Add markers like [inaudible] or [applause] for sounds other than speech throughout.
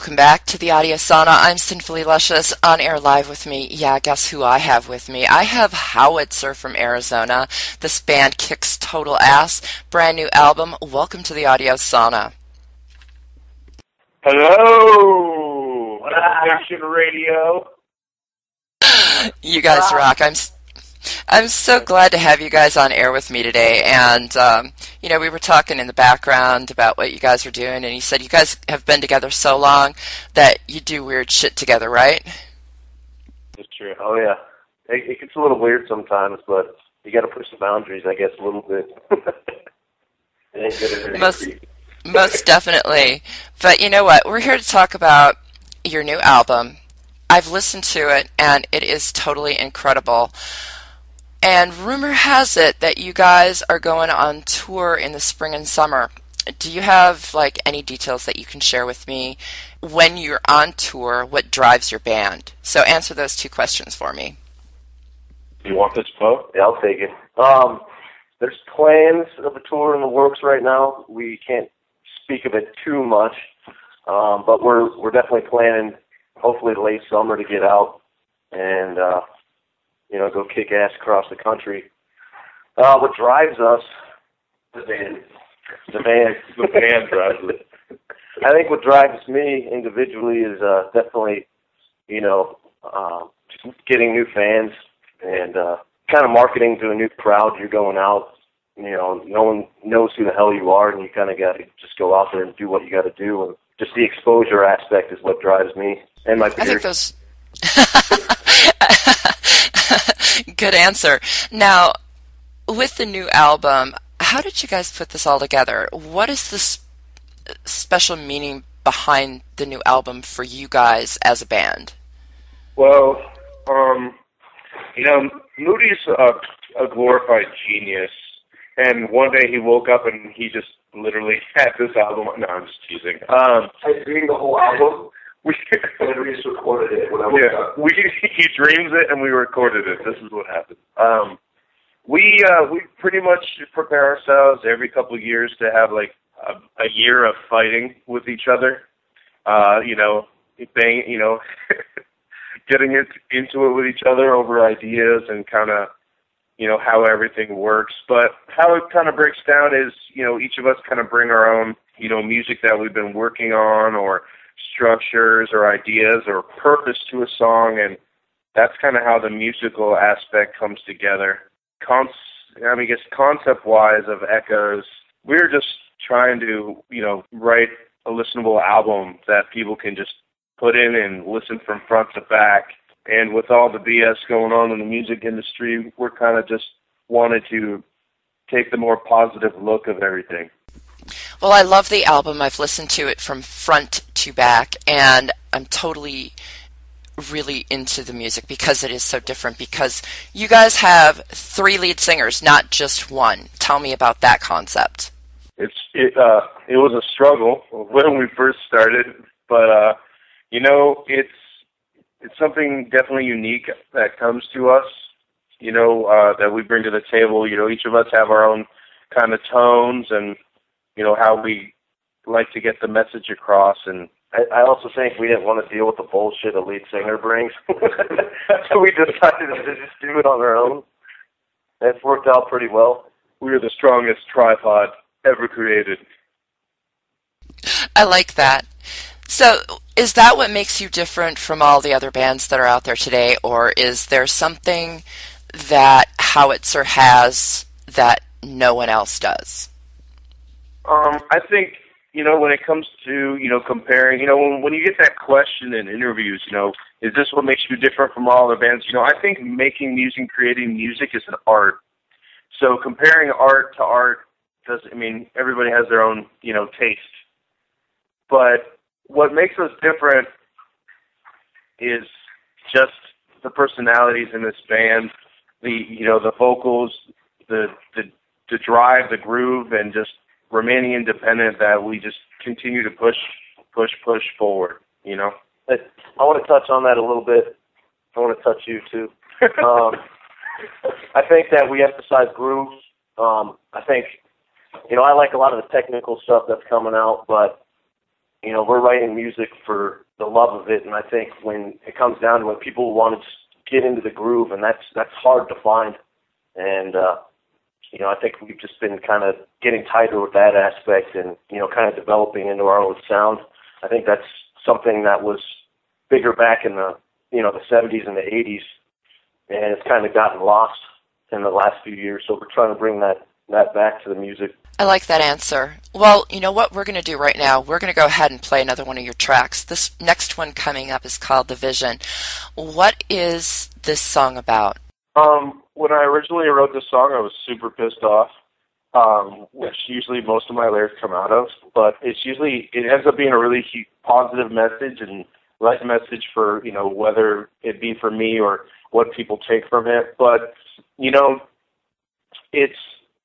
Welcome back to the Audio Sauna. I'm Cynfully Luscious on air live with me. Yeah, guess who I have with me? I have Howitzer from Arizona. This band kicks total ass. Brand new album. Welcome to the Audio Sauna. Hello, What up, Action Radio. [gasps] You guys rock. I'm I'm so glad to have you guys on air with me today. And, um, you know, we were talking in the background about what you guys are doing, and you said you guys have been together so long that you do weird shit together, right? It's true. Oh, yeah. It, it gets a little weird sometimes, but you got to push the boundaries, I guess, a little bit. [laughs] most, most definitely. But you know what? We're here to talk about your new album. I've listened to it, and it is totally incredible. And rumor has it that you guys are going on tour in the spring and summer. Do you have like any details that you can share with me when you're on tour? What drives your band? So answer those two questions for me. You want this quote? Yeah, I'll take it. Um, there's plans of a tour in the works right now. We can't speak of it too much, um, but we're we're definitely planning, hopefully late summer, to get out and uh, you know, go kick ass across the country. Uh, what drives us? The band. The band. [laughs] the band drives it. I think what drives me individually is uh, definitely, you know, uh, just getting new fans and uh, kind of marketing to a new crowd. You're going out, you know, no one knows who the hell you are, and you kind of got to just go out there and do what you got to do. And just the exposure aspect is what drives me and my beard. I think those. [laughs] [laughs] Good answer. Now, with the new album, how did you guys put this all together? What is the sp- special meaning behind the new album for you guys as a band? Well, um, you know, Moody's a, a glorified genius, and one day he woke up and he just literally had this album. No, I'm just teasing. Um, I dreamed the whole album. We we [laughs] just recorded it. When I yeah, we [laughs] he dreams it and we recorded it. This is what happened. Um, we uh, we pretty much prepare ourselves every couple of years to have like a, a year of fighting with each other. Uh, you know, bang, you know, [laughs] getting it into it with each other over ideas and kind of you know how everything works. But how it kind of breaks down is you know each of us kind of bring our own you know music that we've been working on or structures or ideas or purpose to a song, and that's kind of how the musical aspect comes together. Con- I mean, I guess concept-wise of Echoes, we're just trying to, you know, write a listenable album that people can just put in and listen from front to back. And with all the BS going on in the music industry, we're kind of just wanted to take the more positive look of everything. Well, I love the album. I've listened to it from front to back, and I'm totally really into the music because it is so different. Because you guys have three lead singers, not just one. Tell me about that concept. It's it uh it was a struggle when we first started, but uh you know it's it's something definitely unique that comes to us. You know uh that we bring to the table. You know each of us have our own kind of tones and you know how we like to get the message across and I, I also think we didn't want to deal with the bullshit a lead singer brings. [laughs] so we decided to just do it on our own. And it's worked out pretty well. We are the strongest tripod ever created. I like that. So, is that what makes you different from all the other bands that are out there today, or is there something that Howitzer has that no one else does? Um, I think you know when it comes to you know comparing, you know when, when you get that question in interviews, you know, is this what makes you different from all other bands? You know, I think making music, creating music is an art. So comparing art to art does I mean everybody has their own you know taste, but what makes us different is just the personalities in this band, the you know the vocals, the the the drive, the groove, and just remaining independent that we just continue to push, push, push forward. You know. I, I want to touch on that a little bit. I want to touch you too. [laughs] um, I think that we emphasize grooves. Um, I think, you know, I like a lot of the technical stuff that's coming out, but you know, we're writing music for the love of it, and I think when it comes down to it, people want to get into the groove, and that's that's hard to find. And uh, you know, I think we've just been kind of getting tighter with that aspect, and you know, kind of developing into our own sound. I think that's something that was bigger back in the you know the 70s and the 80s, and it's kind of gotten lost in the last few years. So we're trying to bring that that back to the music. I like that answer. Well, you know what we're going to do right now? We're going to go ahead and play another one of your tracks. This next one coming up is called The Vision. What is this song about? Um, when I originally wrote this song, I was super pissed off, um, which usually most of my lyrics come out of. But it's usually it ends up being a really positive message and right message for you know whether it be for me or what people take from it. But you know, it's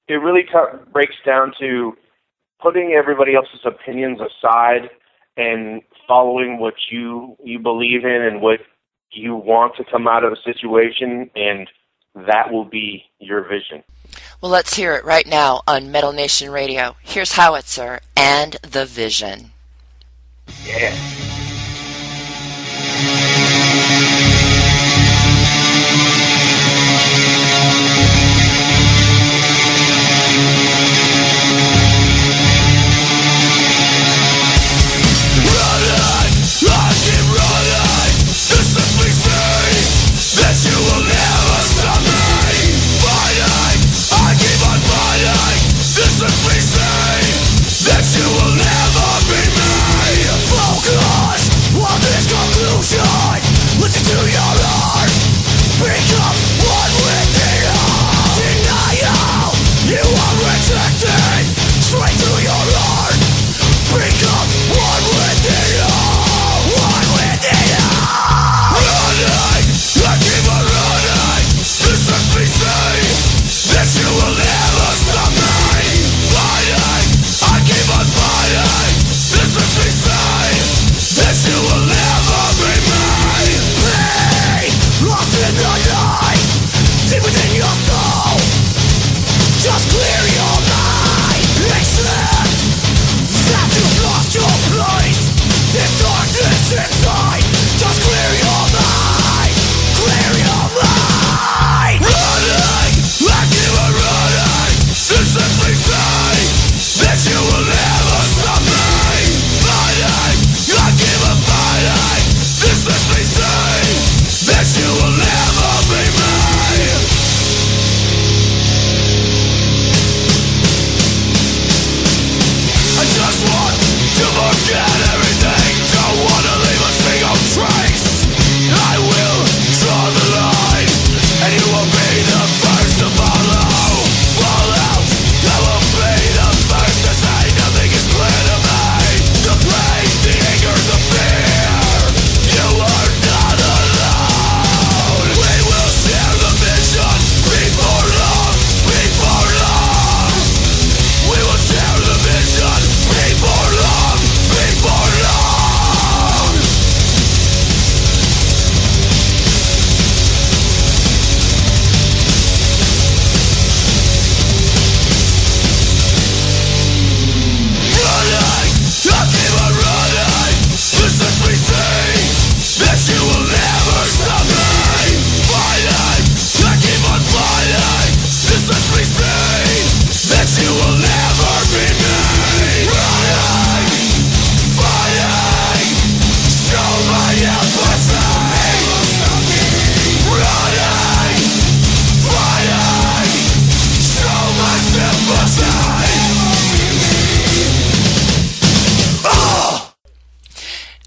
it really t- breaks down to putting everybody else's opinions aside and following what you you believe in and what you want to come out of a situation and that will be your vision. Well, let's hear it right now on Metal Nation Radio. Here's Howitzer and the Vision. Yeah.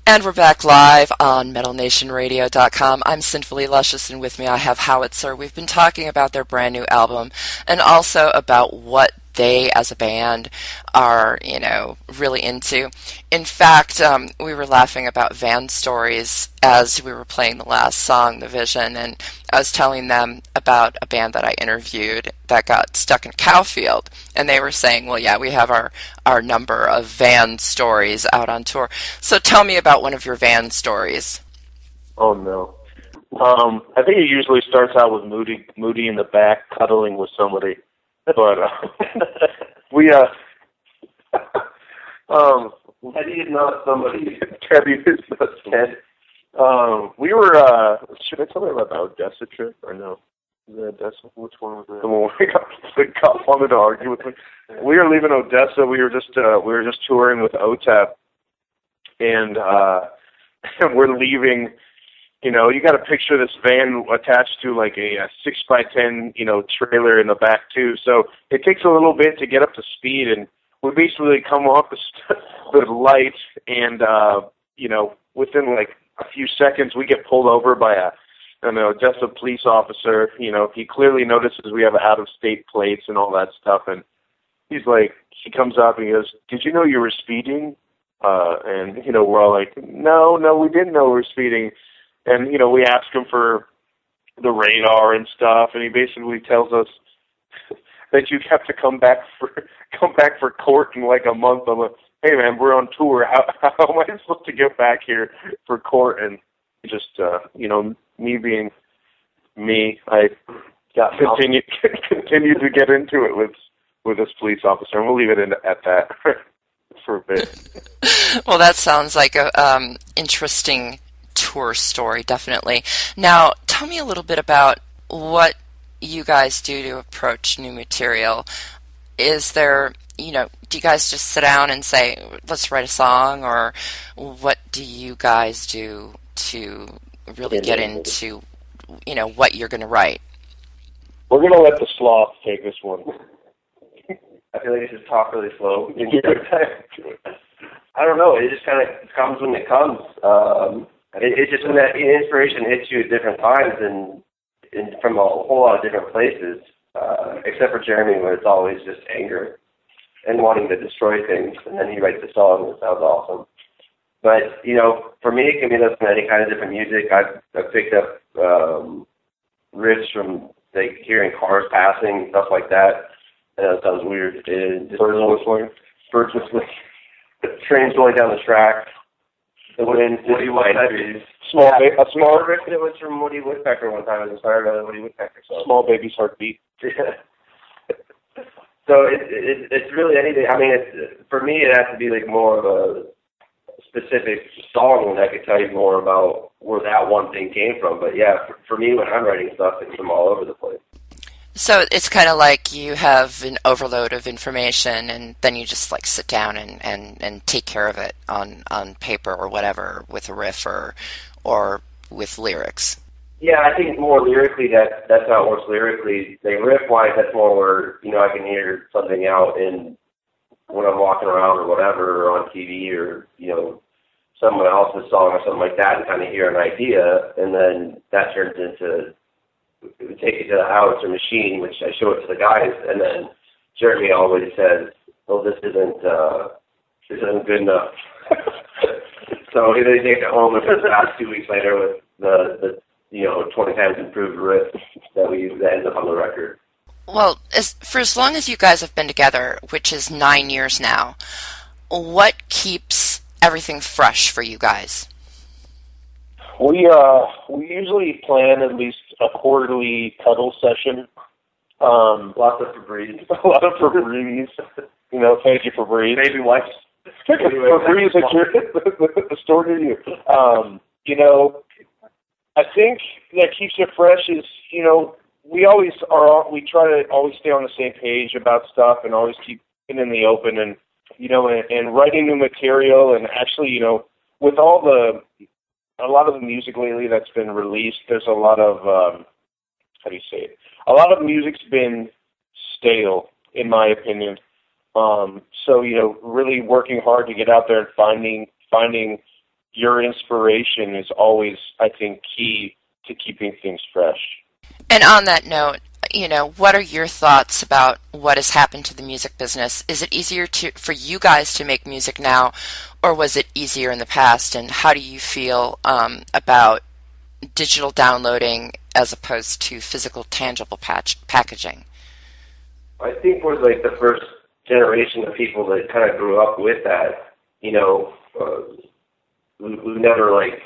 And we're back live on MetalNationRadio.com. I'm Cynfully Luscious, and with me I have Howitzer. We've been talking about their brand new album and also about what they as a band are, you know, really into. In fact, um, we were laughing about van stories as we were playing the last song, The Vision, and I was telling them about a band that I interviewed that got stuck in Cowfield, and they were saying, "Well, yeah, we have our our number of van stories out on tour." So tell me about one of your van stories. Oh no. Um, I think it usually starts out with Moody, Moody in the back cuddling with somebody, but uh, [laughs] we uh, [laughs] um, Teddy is not somebody. Teddy is not Ted. Um, we were. uh Should I tell you about the Odessa trip or no? Is it Odessa? Which one was that? The one where got, [laughs] the cop wanted to argue with me. We were leaving Odessa. We were just uh we were just touring with OTEP, and uh we're leaving. You know, you got to picture this van attached to like a, a six by ten, you know, trailer in the back too. So it takes a little bit to get up to speed, and we basically come off the, [laughs] the light, and uh, you know, within like a few seconds, we get pulled over by a just a police officer. You know, he clearly notices we have out of state plates and all that stuff, and he's like, he comes up and he goes, "Did you know you were speeding?" Uh, and you know, we're all like, "No, no, we didn't know we were speeding." And you know, we ask him for the radar and stuff, and he basically tells us [laughs] that you have to come back [laughs] for come back for court in like a month. I'm like, hey man, we're on tour. [laughs] How, how am I supposed to get back here for court? And just uh, you know, me being me, I Got continued continued to get into it with with this police officer, and we'll leave it in, at that for a bit. Well, that sounds like a um, interesting tour story, definitely. Now, tell me a little bit about what you guys do to approach new material. Is there, you know, do you guys just sit down and say, let's write a song, or what do you guys do to really get into, you know, what you're going to write? We're gonna let the sloth take this one. [laughs] I feel like you should talk really slow. [laughs] [laughs] I don't know. It just kind of comes when it comes. Um, it, it's just when that inspiration hits you at different times and, and from a whole lot of different places. Uh, except for Jeremy, where it's always just anger and wanting to destroy things, and then he writes a song that sounds awesome. But you know, for me, it can be listening to any kind of different music. I've, I've picked up um, riffs from like hearing cars passing, stuff like that. I know it sounds weird. It, just Birds whistling. birds whistling, trains going down the track. The wind, Woody Woodpecker. Small, ba- a small, riff that was from Woody Woodpecker one time. It was inspired by the Woody Woodpecker song. small baby's heartbeat. [laughs] so it, it, it's really anything. I mean, it's, for me, it has to be like more of a specific song, and I could tell you more about where that one thing came from. But yeah, for, for me, when I'm writing stuff, it's from all over the place. So it's kind of like you have an overload of information, and then you just like sit down and, and, and take care of it on, on paper or whatever with a riff or or with lyrics. Yeah, I think more lyrically that that's how it works lyrically. They riff wise, that's more where you know I can hear something out in when I'm walking around or whatever, or on TV or you know someone else's song or something like that, and kind of hear an idea, and then that turns into we take it to the house or machine, which I show it to the guys, and then Jeremy always says, "Well, this isn't uh, this isn't good enough." [laughs] so he they take it home and comes back two weeks later with the the you know twenty times improved riff that we that ends up on the record. Well, as, for as long as you guys have been together, which is nine years now, what keeps everything fresh for you guys? We uh we usually plan at least a quarterly cuddle session. Um, [laughs] Lots of Febreze. [laughs] a lot of Febreze. You know, thank you Febreze. Baby wipes. [laughs] Febreze at your the store near you. Um, you know, I think that keeps it fresh is you know we always are we try to always stay on the same page about stuff and always keep it in the open and you know and, and writing new material and actually you know with all the a lot of the music lately that's been released there's a lot of um how do you say it? A lot of music's been stale in my opinion. Um so you know really working hard to get out there and finding finding your inspiration is always i think key to keeping things fresh. And on that note, you know, what are your thoughts about what has happened to the music business? Is it easier to for you guys to make music now, or was it easier in the past? And how do you feel um, about digital downloading as opposed to physical, tangible patch, packaging? I think we're like the first generation of people that kind of grew up with that. You know, uh, we, we've never like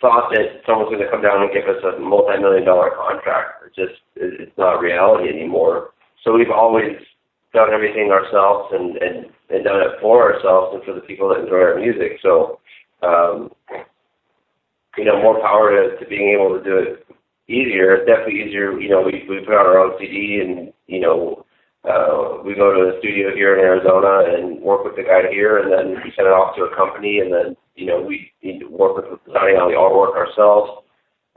thought that someone's going to come down and give us a multi-million dollar contract. It just it's not reality anymore. So we've always done everything ourselves and, and, and done it for ourselves and for the people that enjoy our music. So, um, you know, more power to, to being able to do it easier. It's definitely easier. You know, we we put out our own CD and you know uh, we go to the studio here in Arizona and work with the guy here, and then we send it off to a company, and then you know we need to work with designing all the artwork ourselves.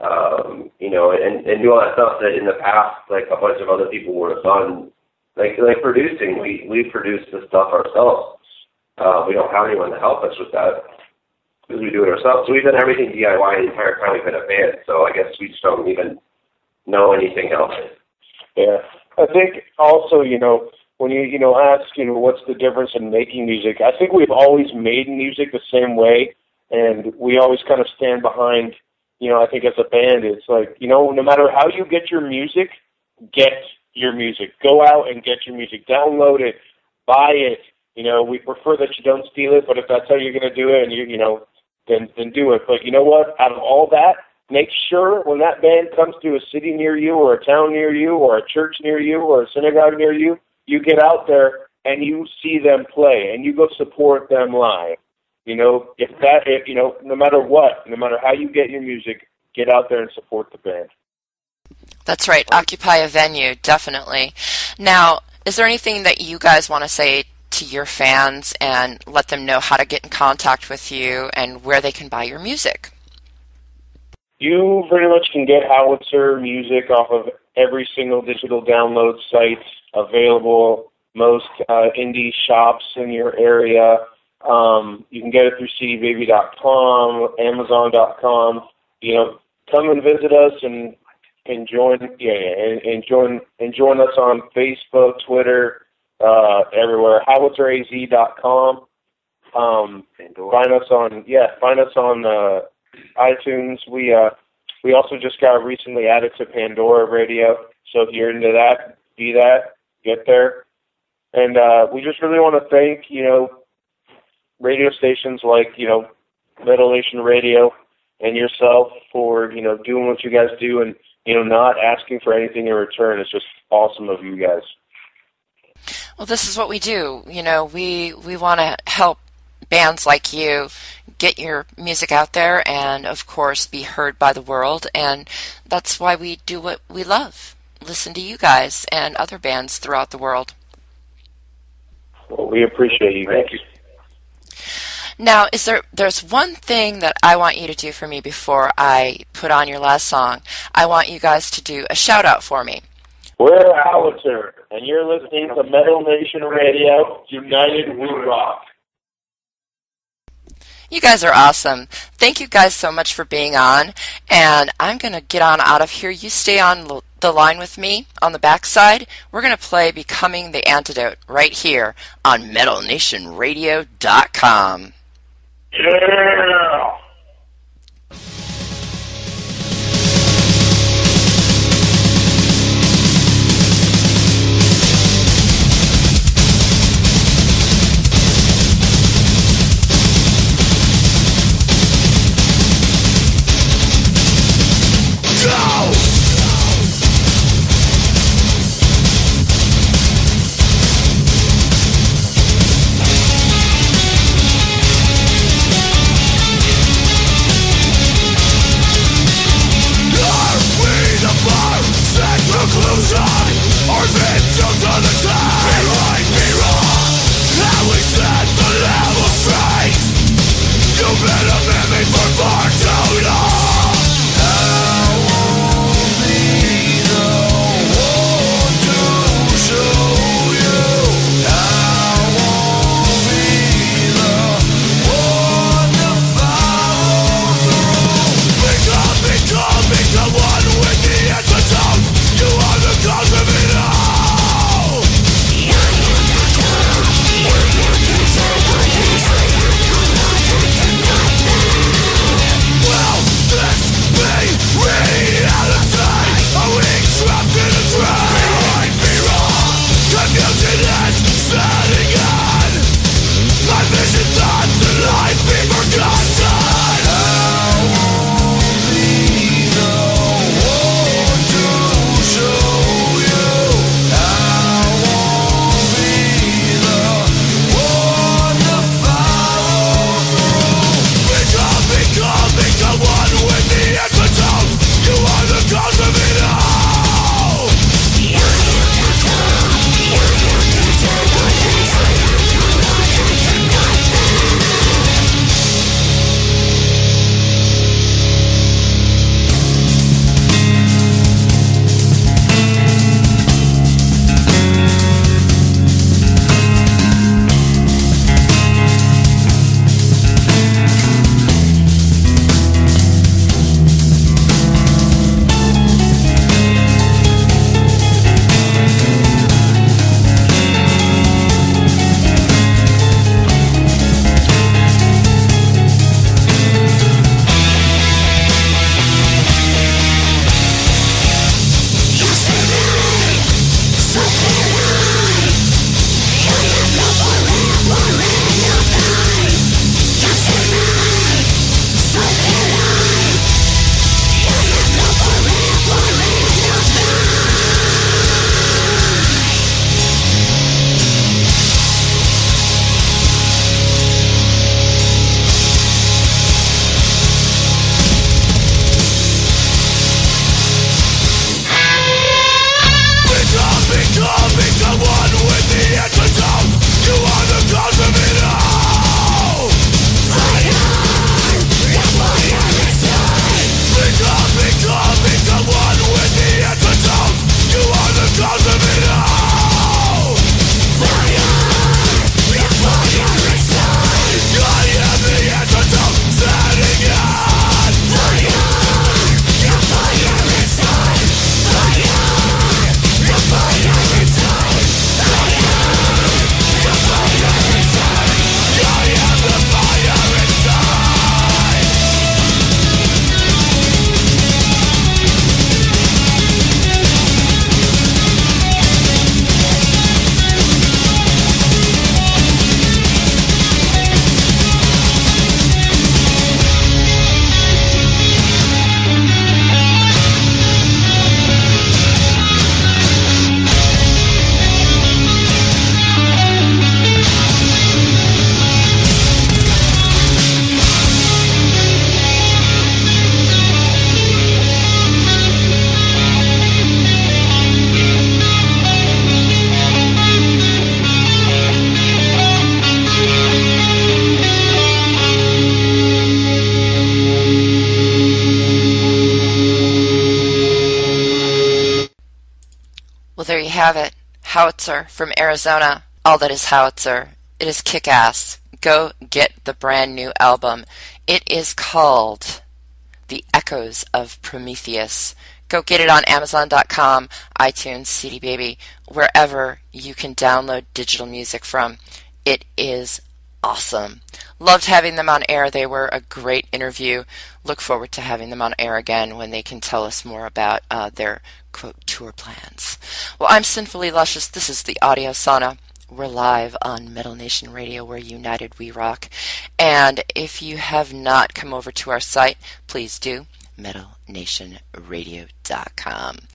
Um, you know, and, and do all that stuff that in the past, like a bunch of other people would have done like like producing, we we produce the stuff ourselves. Uh, we don't have anyone to help us with that because we do it ourselves. So we've done everything DIY the entire time we've been a band. So I guess we just don't even know anything else. Yeah, I think also you know when you you know ask you know what's the difference in making music. I think we've always made music the same way, and we always kind of stand behind. You know, I think as a band, it's like you know, no matter how you get your music, get your music. Go out and get your music. Download it, buy it. You know, we prefer that you don't steal it, but if that's how you're going to do it, and you you know, then then do it. But you know what? Out of all that, make sure when that band comes to a city near you, or a town near you, or a church near you, or a synagogue near you, you get out there and you see them play, and you go support them live. You know, if that, if, you know, no matter what, no matter how you get your music, get out there and support the band. That's right. Occupy a venue, definitely. Now, is there anything that you guys want to say to your fans and let them know how to get in contact with you and where they can buy your music? You pretty much can get Howitzer music off of every single digital download site available, most uh, indie shops in your area. Um, you can get it through cdbaby.com, amazon.com. You know, come and visit us and and join yeah, and, and join and join us on Facebook, Twitter, uh, everywhere. HowitzerAZ.com. Um, find us on yeah, find us on uh, iTunes. We uh, we also just got recently added to Pandora Radio. So if you're into that, be that, get there. And uh, we just really want to thank you know radio stations like you know Metal Nation Radio and yourself for you know doing what you guys do and you know, not asking for anything in return is just awesome of you guys. Well, this is what we do. You know, we we want to help bands like you get your music out there and of course be heard by the world and that's why we do what we love. Listen to you guys and other bands throughout the world. Well, we appreciate you. Thank you. Now, is there there's one thing that I want you to do for me before I put on your last song. I want you guys to do a shout out for me. We're Howitzer, and you're listening to Metal Nation Radio. United We Rock. You guys are awesome. Thank you guys so much for being on. And I'm going to get on out of here. You stay on the line with me on the backside. We're going to play Becoming the Antidote right here on MetalNationRadio.com. Yeah. Have it. Howitzer from Arizona. All that is Howitzer. It is kick ass. Go get the brand new album. It is called The Echoes of Prometheus. Go get it on Amazon.com, iTunes, CD Baby, wherever you can download digital music from. It is awesome. Loved having them on air. They were a great interview. Look forward to having them on air again when they can tell us more about uh, their quote tour plans. Well, I'm Cynfully Luscious. This is the Audio Sauna. We're live on Metal Nation Radio, where united we rock. And if you have not come over to our site, please do. MetalNationRadio.com.